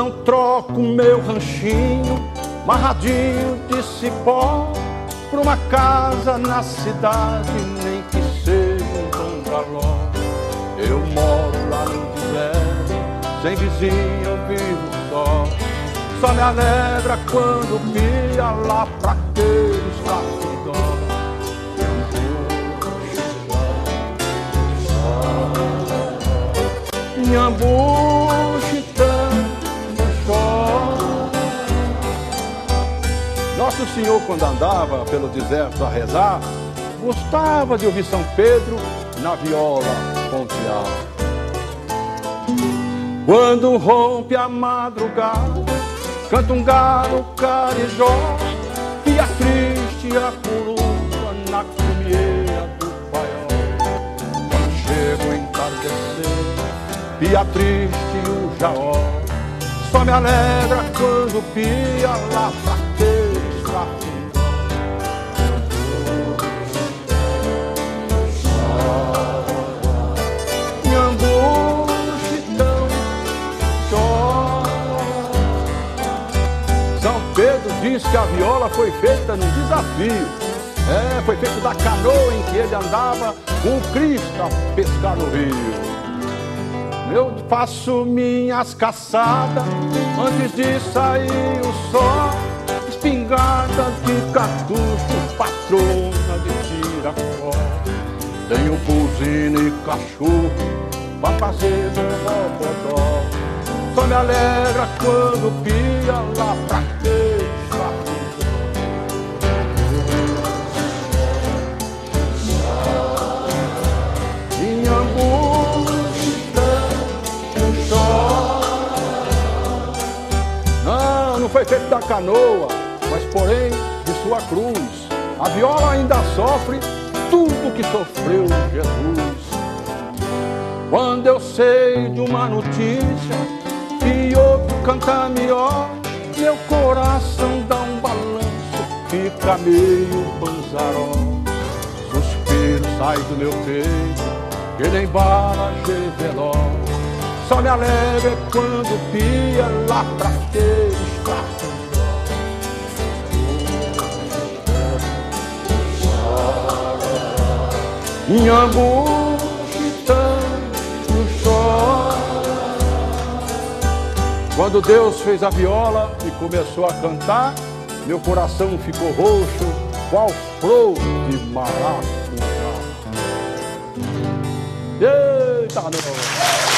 não troco meu ranchinho, marradinho de cipó, pra uma casa na cidade, nem que seja um bangalô. Eu moro lá no deserto, sem vizinho eu vivo só. Só me alegra quando via lá pra aqueles cafundó. Inhambu, Nosso Senhor, quando andava pelo deserto a rezar, gostava de ouvir São Pedro na viola pontear. Quando rompe a madrugada, canta um galo carijó, e a triste a coluna na cumieira do paiol. Quando chega o entardecer, e a triste o jaó, só me alegra quando pia lá diz que a viola foi feita num desafio. É, foi feito da canoa em que ele andava com o Cristo a pescar no rio. Eu faço minhas caçadas antes de sair o sol. Espingarda de cartucho, patrona de tiracó. Tenho buzina e cachorro pra fazer meu bodó. Só me alegra quando pia lá pra queijo. Foi feito da canoa, mas porém de sua cruz. A viola ainda sofre tudo que sofreu Jesus. Quando eu sei de uma notícia que outro canta melhor, meu coração dá um balanço, fica meio banzaró. Suspiro sai do meu peito, que nem bala de veló. Só me alegra quando pia lá pra ter Inhambu no chora. Quando Deus fez a viola e começou a cantar, meu coração ficou roxo, qual flor de maracujá. Eita, não.